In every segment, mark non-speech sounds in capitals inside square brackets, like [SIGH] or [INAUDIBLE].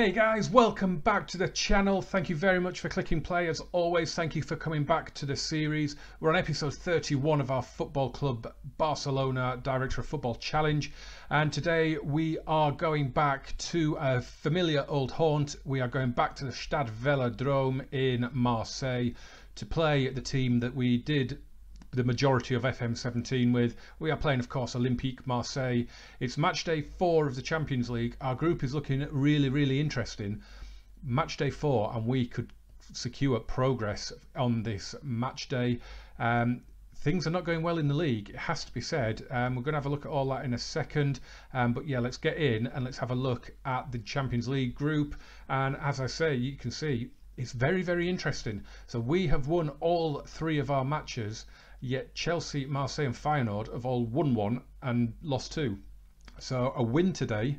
Hey guys, welcome back to the channel. Thank you very much for clicking play. As always, thank you for coming back to the series. We're on episode 31 of our Football Club Barcelona Director of Football Challenge. And today we are going back to a familiar old haunt. We are going back to the Stade Velodrome in Marseille to play the team that we did the majority of FM17 with. We are playing, of course, Olympique Marseille. It's match day four of the Champions League. Our group is looking really, really interesting. Match day four, and we could secure progress on this match day. Um, things are not going well in the league, it has to be said. Um, we're going to have a look at all that in a second. Um, but yeah, let's get in and let's have a look at the Champions League group. And as I say, you can see it's very, very interesting. So we have won all three of our matches. Yet Chelsea, Marseille, and Feyenoord have all won one and lost two. So a win today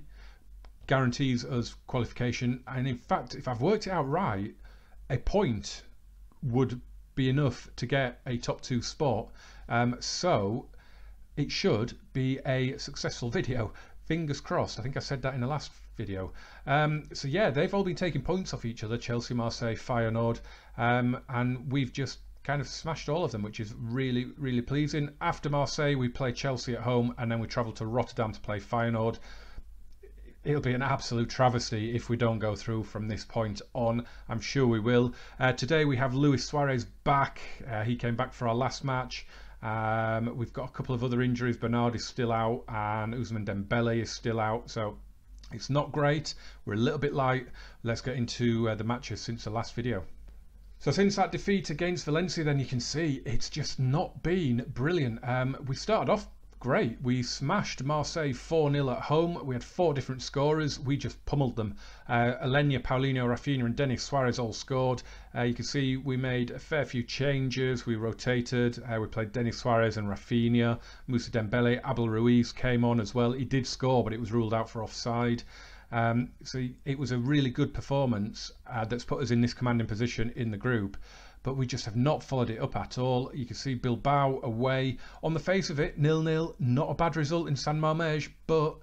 guarantees us qualification. And in fact, if I've worked it out right, a point would be enough to get a top two spot. Um, so it should be a successful [LAUGHS] video. Fingers crossed. I think I said that in the last video. Um, so yeah, they've all been taking points off each other. Chelsea, Marseille, Feyenoord, um, and we've just kind of smashed all of them, which is really, really pleasing. After Marseille, we play Chelsea at home, and then we travel to Rotterdam to play Feyenoord. It'll be an absolute travesty if we don't go through from this point on. I'm sure we will. Uh, today we have Luis Suarez back. Uh, he came back for our last match. Um, we've got a couple of other injuries. Bernard is still out, and Ousmane Dembele is still out. So it's not great. We're a little bit light. Let's get into uh, the matches since the last video. So since that defeat against Valencia, then you can see it's just not been brilliant. Um, we started off great. We smashed Marseille 4-0 at home. We had four different scorers. We just pummeled them. Uh, Aleñá, Paulinho, Rafinha and Denis Suarez all scored. Uh, you can see we made a fair few changes. We rotated. Uh, we played Denis Suarez and Rafinha. Moussa Dembele, Abel Ruiz came on as well. He did score, but it was ruled out for offside. Um, so it was a really good performance uh, that's put us in this commanding position in the group. But we just have not followed it up at all. You can see Bilbao away. On the face of it, nil-nil, not a bad result in San Mamés, but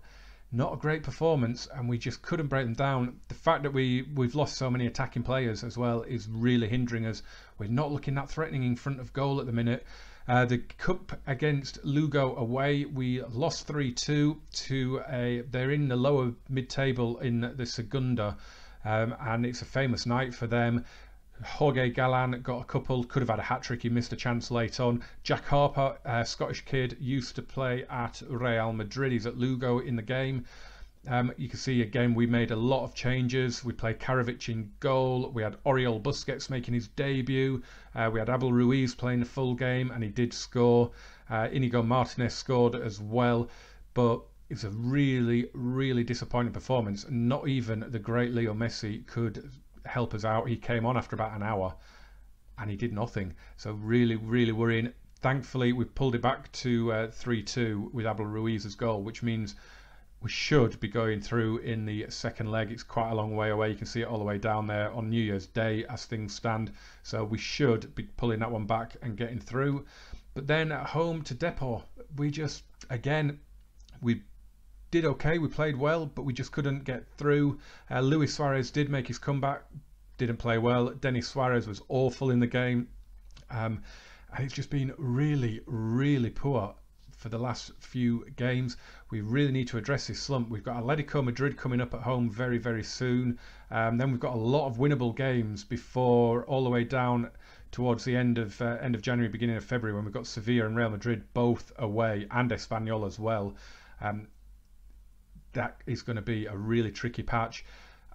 not a great performance, and we just couldn't break them down. The fact that we we've lost so many attacking players as well is really hindering us. We're not looking that threatening in front of goal at the minute. Uh, the cup against Lugo away, we lost 3-2 to a. They're in the lower mid-table in the Segunda, um, and it's a famous night for them. Jorge Galán got a couple, could have had a hat trick, he missed a chance late on. Jack Harper, a Scottish kid, used to play at Real Madrid, he's at Lugo in the game. Um, you can see again we made a lot of changes. We played Karavic in goal. We had Oriol Busquets making his debut. Uh, we had Abel Ruiz playing the full game and he did score. Uh, Inigo Martinez scored as well. But it's a really, really disappointing performance. Not even the great Leo Messi could help us out. He came on after about an hour and he did nothing. So really, really worrying. Thankfully, we pulled it back to 3 uh, 2 with Abel Ruiz's goal, which means we should be going through in the second leg. It's quite a long way away. You can see it all the way down there on New Year's Day as things stand. So we should be pulling that one back and getting through. But then at home to Depor, we just, again, we did okay. We played well, but we just couldn't get through. Uh, Luis Suarez did make his comeback, didn't play well. Denis Suarez was awful in the game. Um, and it's just been really, really poor for the last few games. We really need to address this slump. We've got Atletico Madrid coming up at home very, very soon. Um, then we've got a lot of winnable games before all the way down towards the end of uh, end of January, beginning of February, when we've got Sevilla and Real Madrid both away, and Espanyol as well. Um, that is going to be a really tricky patch,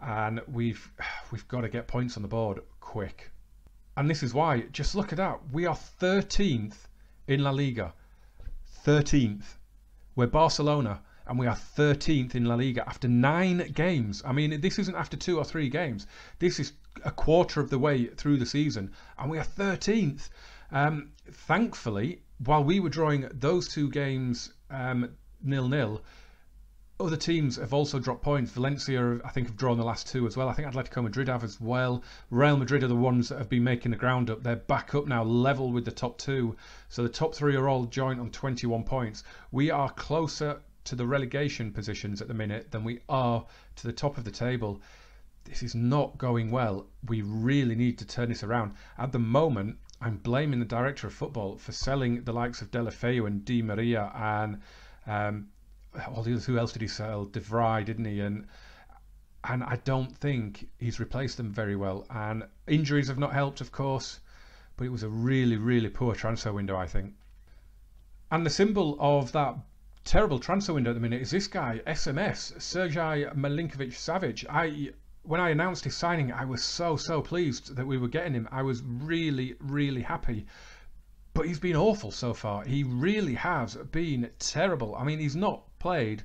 and we've [SIGHS] we've got to get points on the board quick. And this is why. Just look at that. We are 13th in La Liga. 13th. We're Barcelona and we are 13th in La Liga after nine games. I mean, this isn't after two or three games. This is a quarter of the way through the season and we are 13th. Um, thankfully, while we were drawing those two games um, nil-nil, other teams have also dropped points. Valencia, I think, have drawn the last two as well. I think Atletico Madrid have as well. Real Madrid are the ones that have been making the ground up. They're back up now, level with the top two. So the top three are all joint on 21 points. We are closer to the relegation positions at the minute than we are to the top of the table. this is not going well. We really need to turn this around. At the moment, I'm blaming the director of football for selling the likes of Deulofeu and Di Maria and um, all the. Who else did he sell? De didn't he? And and I don't think he's replaced them very well. And injuries have not helped, of course, but it was a really, really poor transfer window, I think. And the symbol of that terrible transfer window at the minute is this guy, SMS, Sergei Milinkovic Savic. I when I announced his signing, I was so so pleased that we were getting him. I was really really happy. But he's been awful so far. He really has been terrible. I mean, he's not played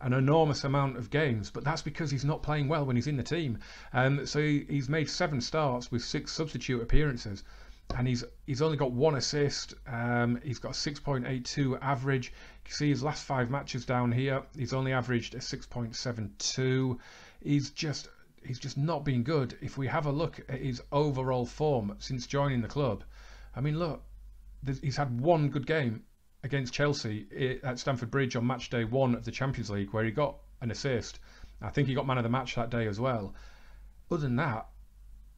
an enormous amount of games, but that's because he's not playing well when he's in the team. Um, so he, he's made seven starts with six substitute appearances, and he's he's only got one assist. Um, he's got a 6.82 average. You can see his last five matches down here. He's only averaged a 6.72. He's just he's just not been good. If we have a look at his overall form since joining the club, I mean, look, he's had one good game against Chelsea at Stamford Bridge on match day one of the Champions League, where he got an assist. I think he got man of the match that day as well. Other than that,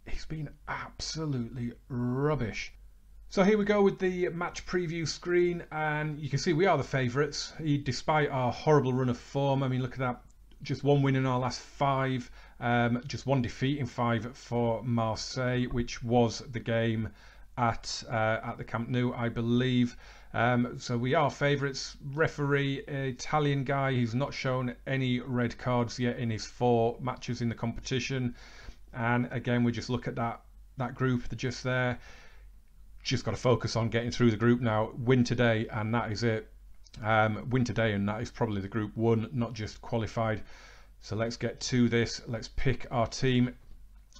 he's been absolutely rubbish. So here we go with the match preview screen, and you can see we are the favourites, despite our horrible run of form. I mean, look at that. Just one win in our last five, um, just one defeat in five for Marseille, which was the game at uh, at the Camp Nou, I believe. Um, so we are favourites. Referee, Italian guy, he's not shown any red cards yet in his four matches in the competition. And again, we just look at that that group, just there. Just got to focus on getting through the group now. Win today, and that is it. Um, win today, and that is probably the group one, not just qualified. So let's get to this. Let's pick our team.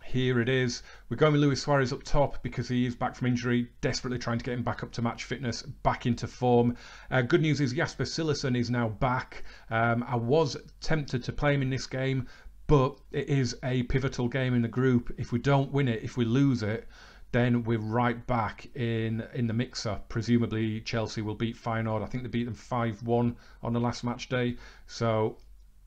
Here it is. We're going with Luis Suarez up top because he is back from injury, desperately trying to get him back up to match fitness, back into form. Uh, good news is Jasper Cillessen is now back. Um, I was tempted to play him in this game, but it is a pivotal game in the group. If we don't win it, if we lose it, then we're right back in in the mixer. Presumably Chelsea will beat Feyenoord. I think they beat them 5-1 on the last match day. So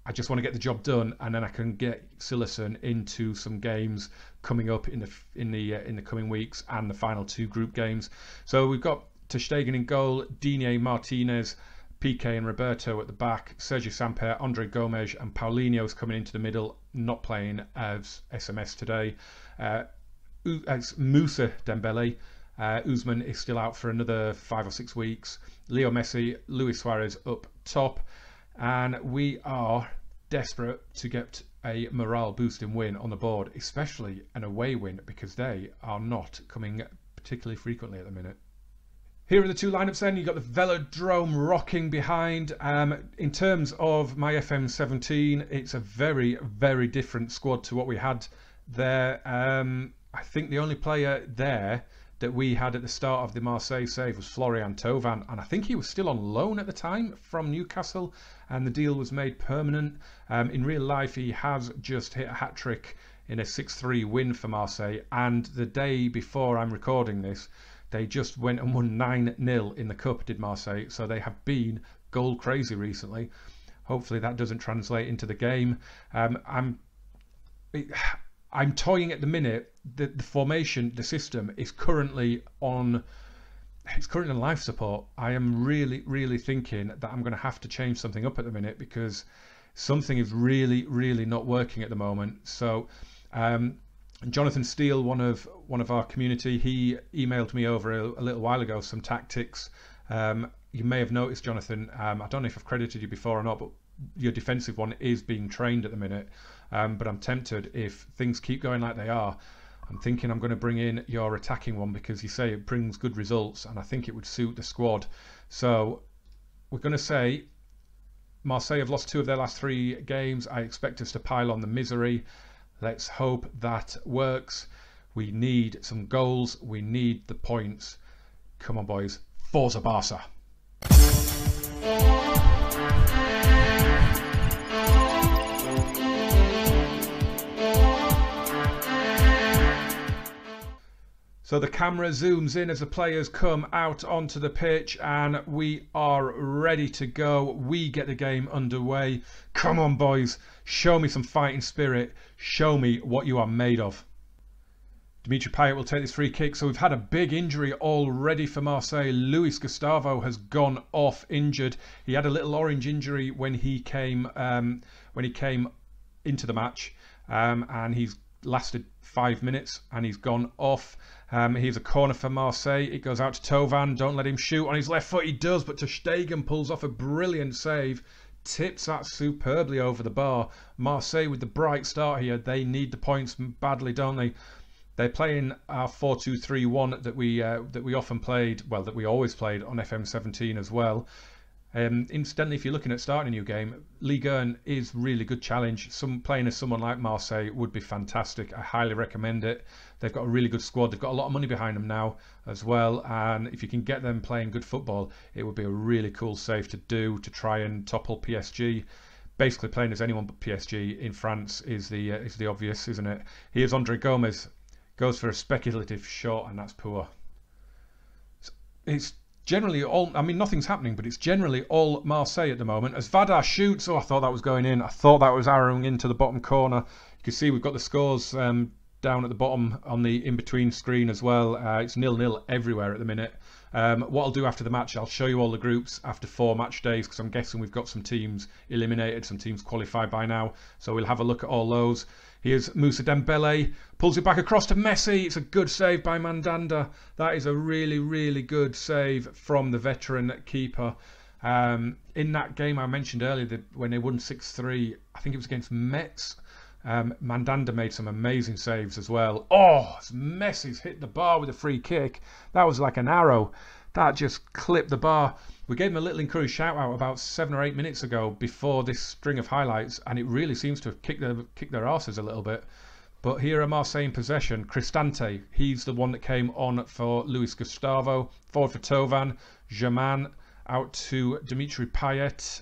I just want to get the job done, and then I can get Cillessen into some games coming up in the in the uh, in the coming weeks and the final two group games. So we've got ter in goal, Digne, Martinez, Piqué and Roberto at the back, Sergio Samper, Andre Gomes, and Paulinho's coming into the middle, not playing as SMS today. Uh, as Moussa Dembele. Uh, Ousmane is still out for another five or six weeks. Leo Messi, Luis Suarez up top and we are desperate to get a morale boosting win on the board, especially an away win because they are not coming particularly frequently at the minute. Here are the two lineups then. You've got the Velodrome rocking behind. Um, in terms of my FM17, it's a very, very different squad to what we had there. Um, I think the only player there that we had at the start of the Marseille save was Florian Thauvin, and I think he was still on loan at the time from Newcastle, and the deal was made permanent. Um, in real life, he has just hit a hat trick in a 6 3 win for Marseille, and the day before I'm recording this, they just went and won 9 0 in the Cup, did Marseille, so they have been goal crazy recently. Hopefully, that doesn't translate into the game. Um, I'm. It, I'm toying at the minute. The, the formation, the system is currently on. It's currently on life support. I am really, really thinking that I'm going to have to change something up at the minute because something is really, really not working at the moment. So, um, Jonathan Steele, one of one of our community, he emailed me over a, a little while ago some tactics. Um, you may have noticed, Jonathan. Um, I don't know if I've credited you before or not, but your defensive one is being trained at the minute. Um, but I'm tempted if things keep going like they are. I'm thinking I'm going to bring in your attacking one because you say it brings good results, and I think it would suit the squad. So we're going to say Marseille have lost two of their last three games. I expect us to pile on the misery. Let's hope that works. We need some goals. We need the points. Come on, boys. Forza Barca. So the camera zooms in as the players come out onto the pitch and we are ready to go. We get the game underway. Come on, boys. Show me some fighting spirit. Show me what you are made of. Dimitri Payet will take this free kick. So we've had a big injury already for Marseille. Luis Gustavo has gone off injured. He had a little orange injury when he came um, when he came into the match, um, and he's lasted five minutes and he's gone off. Um, he's a corner for Marseille. It goes out to Thauvin. Don't let him shoot on his left foot. He does, but ter Stegen pulls off a brilliant save. Tips that superbly over the bar. Marseille with the bright start here. They need the points badly, don't they? They're playing our 4-2-3-1 that we uh, that we often played, well, that we always played on FM17 as well. Um, incidentally, if you're looking at starting a new game, Ligue 1 is really good challenge. Some playing as someone like Marseille would be fantastic. I highly recommend it. They've got a really good squad. They've got a lot of money behind them now as well. And if you can get them playing good football, it would be a really cool save to do to try and topple PSG. Basically, playing as anyone but PSG in France is the uh, is the obvious, isn't it? Here's Andre Gomes goes for a speculative shot, and that's poor. It's generally all, I mean, nothing's happening, but it's generally all Marseille at the moment. As Vada shoots, oh, I thought that was going in. I thought that was arrowing into the bottom corner. You can see we've got the scores um, down at the bottom on the in-between screen as well. Uh, it's nil-nil everywhere at the minute. Um, what I'll do after the match, I'll show you all the groups after four match days because I'm guessing we've got some teams eliminated, some teams qualified by now. So we'll have a look at all those. Here's Moussa Dembele, pulls it back across to Messi. It's a good save by Mandanda. That is a really, really good save from the veteran keeper. Um, in that game I mentioned earlier, when they won 6-3, I think it was against Metz. Um, Mandanda made some amazing saves as well. Oh, Messi's hit the bar with a free kick. That was like an arrow. That just clipped the bar. We gave him a little encouraged shout out about seven or eight minutes ago before this string of highlights, and it really seems to have kicked their, kicked their asses a little bit. But here are Marseille possession. Cristante, he's the one that came on for Luis Gustavo. Forward for Thauvin. Germain out to Dimitri Payet.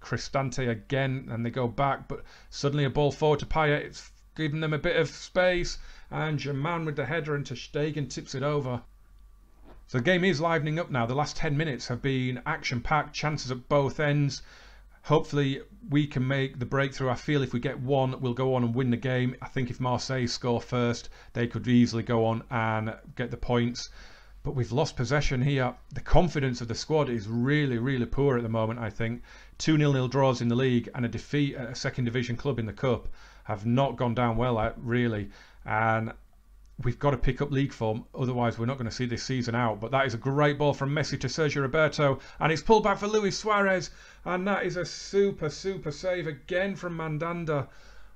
Cristante again, and they go back, but suddenly a ball forward to Payet. It's giving them a bit of space, and Germain with the header into Stegen tips it over. So the game is livening up now. The last 10 minutes have been action packed, chances at both ends. Hopefully, we can make the breakthrough. I feel if we get one, we'll go on and win the game. I think if Marseille score first, they could easily go on and get the points. But we've lost possession here. The confidence of the squad is really, really poor at the moment, I think. Two nil-nil draws in the league and a defeat at a second division club in the Cup have not gone down well, uh, really. And we've got to pick up league form, otherwise we're not going to see this season out. But that is a great ball from Messi to Sergio Roberto, and it's pulled back for Luis Suarez, and that is a super, super save again from Mandanda.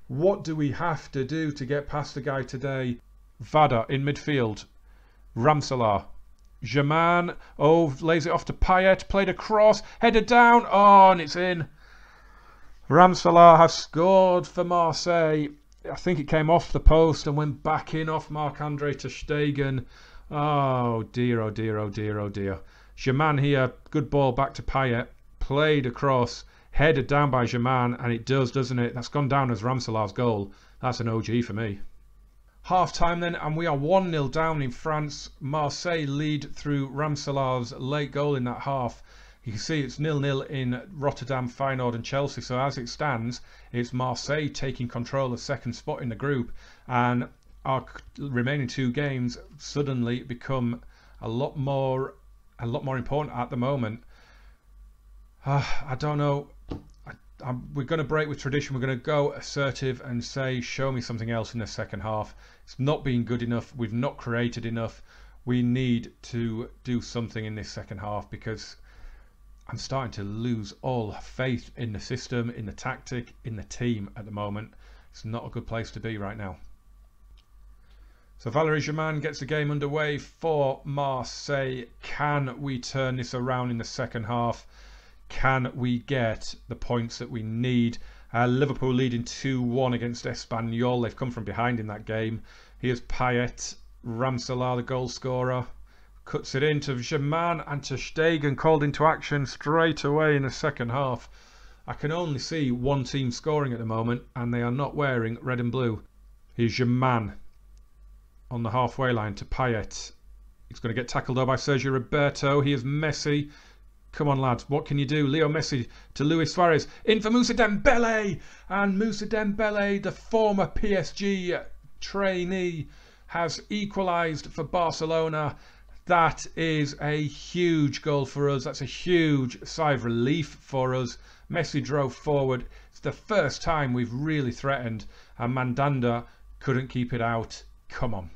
What do we have to do to get past the guy today? Vada in midfield, Ramselaar, Germain, oh, lays it off to Payet, played across, headed down, oh, and it's in. Ramselaar has scored for Marseille I think it came off the post and went back in off Marc-Andre ter Stegen. Oh dear, oh dear, oh dear, oh dear. Germain here, good ball back to Payet, played across, headed down by Germain, and it does, doesn't it? That's gone down as Ramselaar's goal. That's an OG for me. Half time then, and we are 1 0 down in France. Marseille lead through Ramselaar's late goal in that half. You can see it's nil-nil in Rotterdam, Feyenoord and Chelsea. So as it stands, it's Marseille taking control of second spot in the group. And our remaining two games suddenly become a lot more a lot more important at the moment. Uh, I don't know. I, we're going to break with tradition. We're going to go assertive and say, show me something else in the second half. It's not been good enough. We've not created enough. We need to do something in this second half because I'm starting to lose all faith in the system, in the tactic, in the team at the moment. It's not a good place to be right now. So Valère Germain gets the game underway for Marseille. Can we turn this around in the second half? Can we get the points that we need? Uh, Liverpool leading 2-1 against Espanyol. They've come from behind in that game. Here's Payet, Ramselaar, the goal scorer. Cuts it into Germain and ter Stegen called into action straight away in the second half. I can only see one team scoring at the moment and they are not wearing red and blue. Here's Germain on the halfway line to Payet. He's going to get tackled though by Sergio Roberto. Here's Messi. Come on, lads. What can you do? Leo Messi to Luis Suarez. In for Moussa Dembele. And Moussa Dembele, the former PSG trainee, has equalised for Barcelona. That is a huge goal for us. That's a huge sigh of relief for us. Messi drove forward. It's the first time we've really threatened, and Mandanda couldn't keep it out. Come on.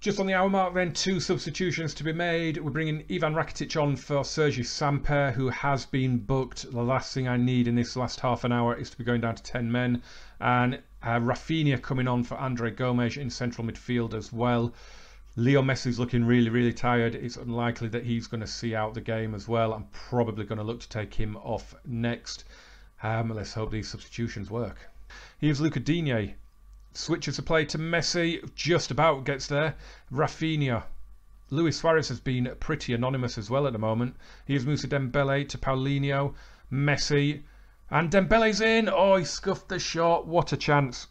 Just on the hour mark, then, two substitutions to be made. We're bringing Ivan Rakitic on for Sergi Samper, who has been booked. The last thing I need in this last half an hour is to be going down to 10 men. And uh, Rafinha coming on for Andre Gomes in central midfield as well. Leo Messi's looking really, really tired. It's unlikely that he's going to see out the game as well. I'm probably going to look to take him off next. Um, let's hope these substitutions work. Here's Luca Digne Switches the play to Messi, just about gets there. Rafinha. Luis Suarez has been pretty anonymous as well at the moment. He Here's Moussa Dembele to Paulinho. Messi. And Dembele's in. Oh, he scuffed the shot. What a chance.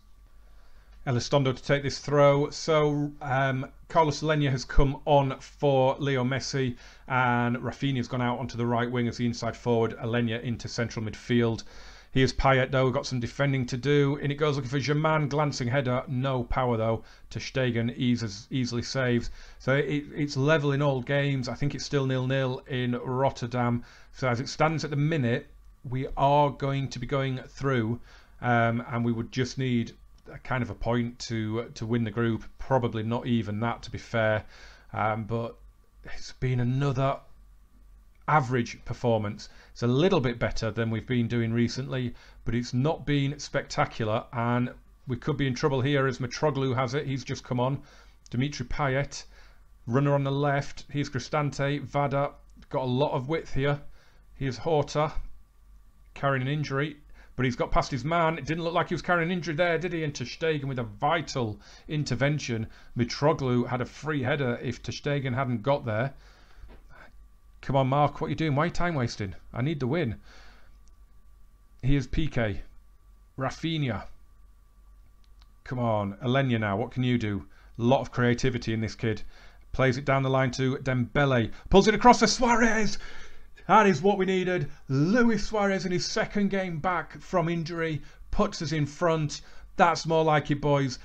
Elizondo to take this throw. So um, Carlos Aleñá has come on for Leo Messi and Rafinha's gone out onto the right wing as the inside forward. Aleñá into central midfield. Here's Payet though, got some defending to do. And it goes looking for Germain, glancing header, no power though. ter Stegen eases, easily saves. So it, it's level in all games. I think it's still nil-nil in Rotterdam. So as it stands at the minute, we are going to be going through um, and we would just need a kind of a point to to win the group. Probably not even that to be fair. Um, but it's been another average performance. It's a little bit better than we've been doing recently, but it's not been spectacular. And we could be in trouble here as Mitroglou has it. He's just come on. Dimitri Payet, runner on the left. Here's Cristante. Vada got a lot of width here. Here's Horta carrying an injury, but he's got past his man. It didn't look like he was carrying an injury there, did he? And ter with a vital intervention. Mitroglou had a free header if ter hadn't got there. Come on, Marc, what are you doing? Why are you time wasting? I need the win. Here's Piqué. Rafinha. Come on, Aleñá now. What can you do? A lot of creativity in this kid. Plays it down the line to Dembele. Pulls it across to Suarez. That is what we needed. Luis Suarez in his second game back from injury puts us in front. That's more like it, boys.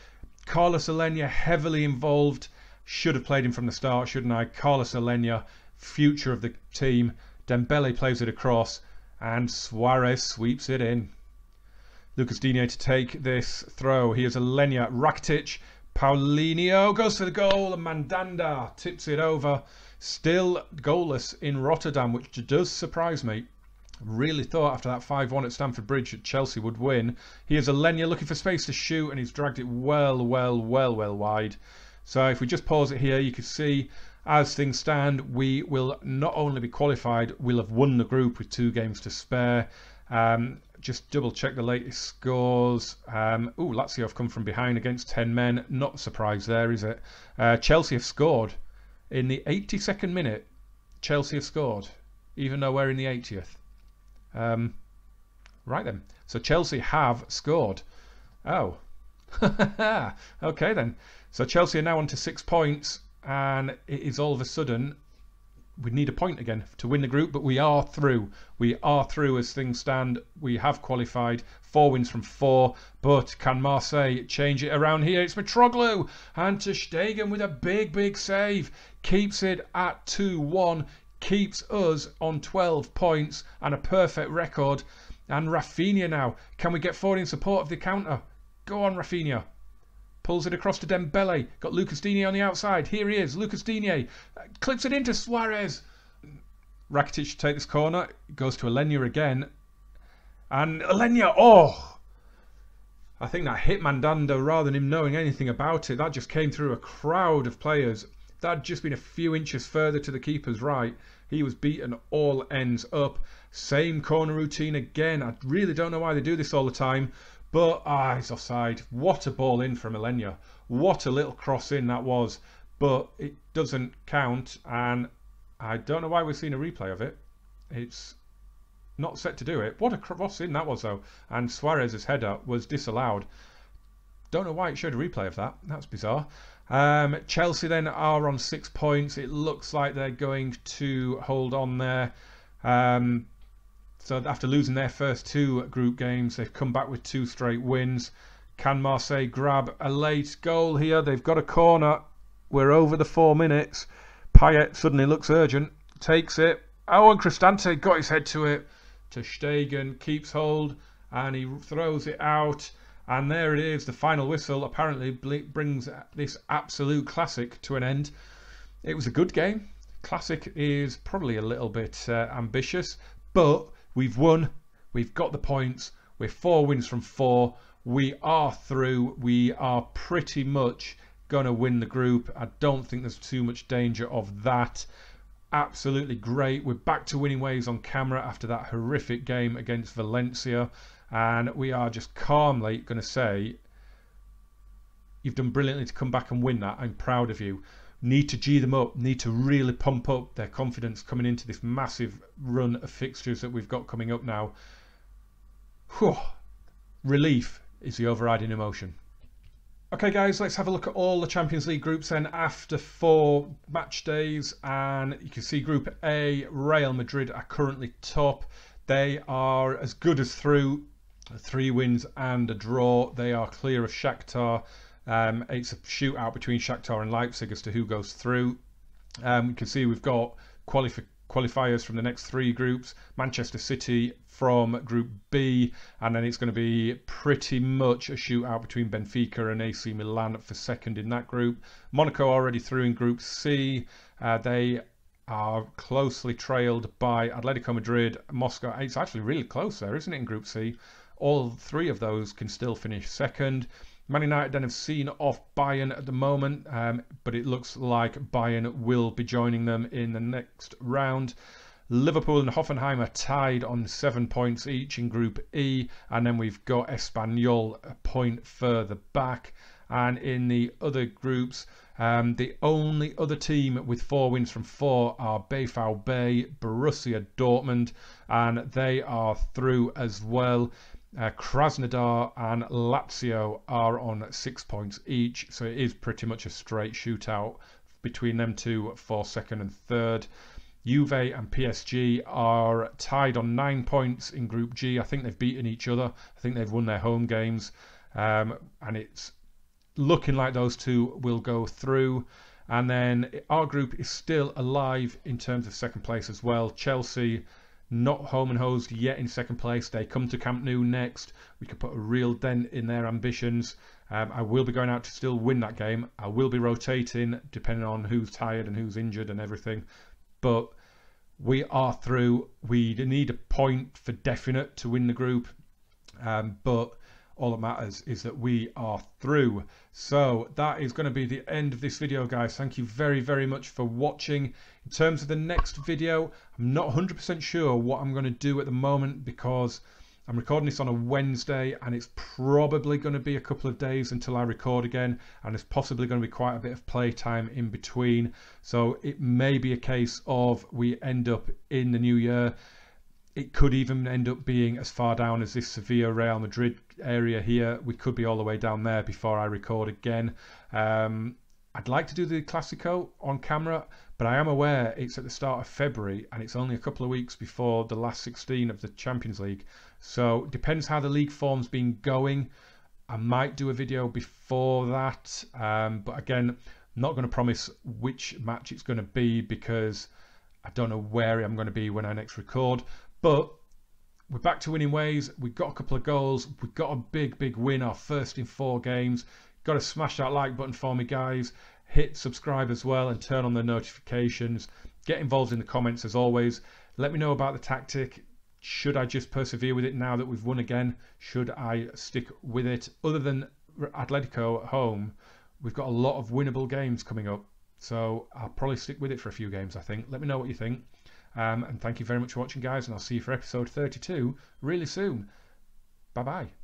Carlos Aleñá heavily involved. Should have played him from the start, shouldn't I? Carlos Aleñá future of the team. Dembele plays it across and Suarez sweeps it in. Lucas Digne to take this throw. Here's Aleñá Rakitic. Paulinho goes for the goal and Mandanda tips it over. Still goalless in Rotterdam, which does surprise me. Really thought after that 5-1 at Stamford Bridge that Chelsea would win. Here's Aleñá looking for space to shoot and he's dragged it well, well, well, well wide. So if we just pause it here, you can see as things stand, we will not only be qualified, we'll have won the group with two games to spare. Um, just double check the latest scores. Um, oh, Lazio have come from behind against 10 men. Not surprised there, is it? Uh, Chelsea have scored. In the 82nd minute, Chelsea have scored, even though we're in the 80th. Um, right then. So Chelsea have scored. Oh. [LAUGHS] okay then. So Chelsea are now on to six points and it is all of a sudden we need a point again to win the group, but we are through. We are through as things stand. We have qualified. Four wins from four. But can Marseille change it around here? It's Mitroglou and ter Stegen with a big, big save. Keeps it at 2-1. Keeps us on 12 points and a perfect record. And Rafinha now. Can we get forward in support of the counter? Go on, Rafinha. Pulls it across to Dembele. Got Lucas Digne on the outside. Here he is. Lucas Digne. Uh, clips it into Suarez. Rakitic to take this corner. Goes to Aleñá again. And Aleñá, oh! I think that hit Mandanda rather than him knowing anything about it. That just came through a crowd of players. That had just been a few inches further to the keeper's right. He was beaten all ends up. Same corner routine again. I really don't know why they do this all the time. But, ah, it's offside. What a ball in from Aleñá. What a little cross in that was. But it doesn't count, and I don't know why we're seeing a replay of it. It's not set to do it. What a cross in that was, though. And Suarez's header was disallowed. Don't know why it showed a replay of that. That's bizarre. Um, Chelsea then are on six points. It looks like they're going to hold on there. Um, so after losing their first two group games, they've come back with two straight wins. Can Marseille grab a late goal here? They've got a corner. We're over the four minutes. Payet suddenly looks urgent, takes it. Oh, and Cristante got his head to it. Ter Stegen keeps hold and he throws it out. And there it is. The final whistle apparently brings this absolute classic to an end. It was a good game. Classic is probably a little bit uh, ambitious, but we've won. We've got the points. We're four wins from four. We are through. We are pretty much going to win the group. I don't think there's too much danger of that. Absolutely great. We're back to winning ways on camera after that horrific game against Valencia. And we are just calmly going to say, you've done brilliantly to come back and win that. I'm proud of you. Need to G them up, need to really pump up their confidence coming into this massive run of fixtures that we've got coming up now. Whew. Relief is the overriding emotion. Okay, guys, let's have a look at all the Champions League groups then after four match days. And you can see Group A, Real Madrid are currently top. They are as good as through three wins and a draw. They are clear of Shakhtar. Um, it's a shootout between Shakhtar and Leipzig as to who goes through. Um, you can see we've got qualifi- qualifiers from the next three groups Manchester City from Group B, and then it's going to be pretty much a shootout between Benfica and AC Milan for second in that group. Monaco already through in Group C. Uh, they are closely trailed by Atletico Madrid, Moscow. It's actually really close there, isn't it, in Group C? All three of those can still finish second. Man United then have seen off Bayern at the moment, um, but it looks like Bayern will be joining them in the next round. Liverpool and Hoffenheim are tied on seven points each in Group E, and then we've got Espanyol a point further back. And in the other groups, um, the only other team with four wins from four are BVB, Borussia Dortmund, and they are through as well. Uh, Krasnodar and Lazio are on six points each, so it is pretty much a straight shootout between them two for second and third. Juve and PSG are tied on nine points in Group G. I think they've beaten each other. I think they've won their home games, um, and it's looking like those two will go through. And then our group is still alive in terms of second place as well. Chelsea not home and hosed yet in second place. They come to Camp Nou next. We could put a real dent in their ambitions. Um, I will be going out to still win that game. I will be rotating depending on who's tired and who's injured and everything. But we are through. We need a point for definite to win the group. Um, but all that matters is that we are through. So that is going to be the end of this video, guys. Thank you very, very much for watching. In terms of the next video, I'm not 100% sure what I'm going to do at the moment because I'm recording this on a Wednesday and it's probably going to be a couple of days until I record again and it's possibly going to be quite a bit of playtime in between. So it may be a case of we end up in the new year it could even end up being as far down as this Sevilla Real Madrid area here. We could be all the way down there before I record again. Um, I'd like to do the Classico on camera, but I am aware it's at the start of February and it's only a couple of weeks before the last 16 of the Champions League. So depends how the league form's been going. I might do a video before that, um, but again, not going to promise which match it's going to be because I don't know where I'm going to be when I next record. But we're back to winning ways. We've got a couple of goals. We've got a big, big win, our first in four games. Got to smash that like button for me, guys. Hit subscribe as well and turn on the notifications. Get involved in the comments as always. Let me know about the tactic. Should I just persevere with it now that we've won again? Should I stick with it? Other than Atletico at home, we've got a lot of winnable games coming up. So I'll probably stick with it for a few games, I think. Let me know what you think. Um, and thank you very much for watching, guys, and I'll see you for episode 32 really soon. Bye bye.